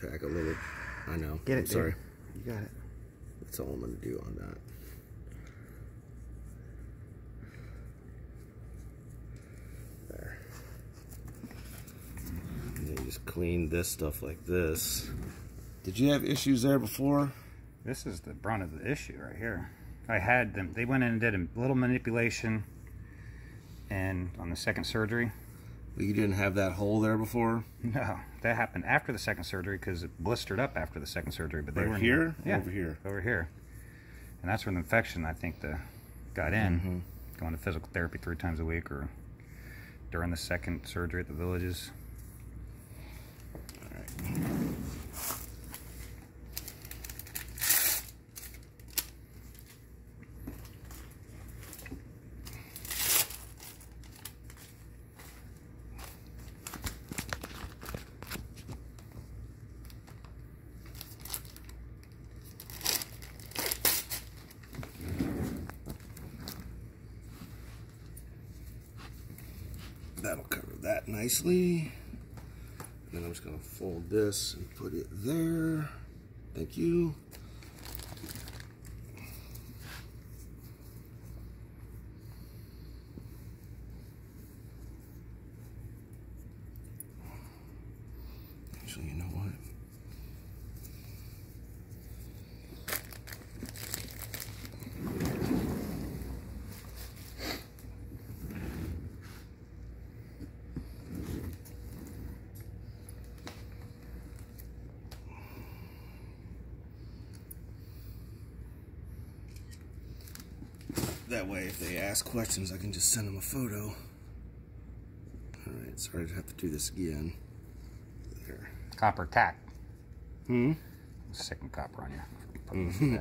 pack a little. I know. Get it, I'm sorry. dude. You got it. That's all I'm gonna do on that. There. And then just clean this stuff like this. Did you have issues there before? This is the brunt of the issue right here. I had them. They went in and did a little manipulation, and on the second surgery. You didn't have that hole there before? No, that happened after the second surgery because it blistered up after the second surgery. But they Right were here? yeah, Over here? over here, and that's where the infection I think the got in. Mm-hmm. Going to physical therapy three times a week, or during the second surgery at the villages. That'll cover that nicely. And then I'm just gonna fold this and put it there. Thank you. Actually, you know what? That way, if they ask questions, I can just send them a photo. Alright, sorry to have to do this again. There. Copper tack. Hmm? Second copper on you. Yeah.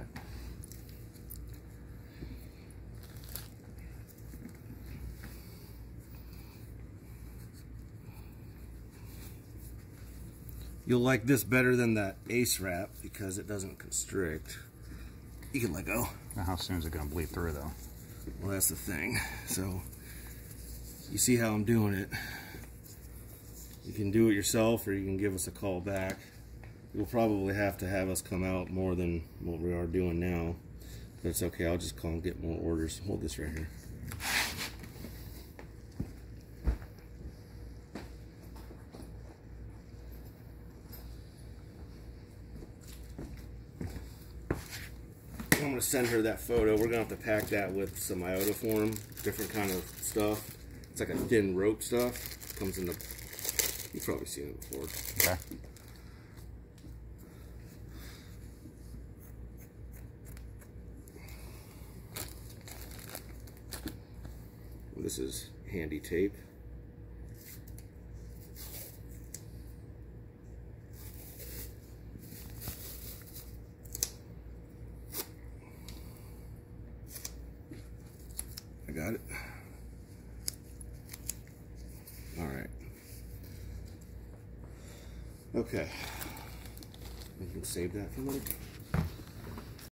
You'll like this better than that ace wrap because it doesn't constrict. You can let go. Now, How soon is it going to bleed through, though? Well, that's the thing. So, you see how I'm doing it. You can do it yourself or you can give us a call back. You'll probably have to have us come out more than what we are doing now. But it's okay, I'll just call and get more orders. Hold this right here. I'm gonna send her that photo. We're gonna have to pack that with some iodoform, different kind of stuff. It's like a thin rope stuff. Comes in the. You've probably seen it before. Okay. This is handy tape. I got it. All right. Okay. We can save that for later.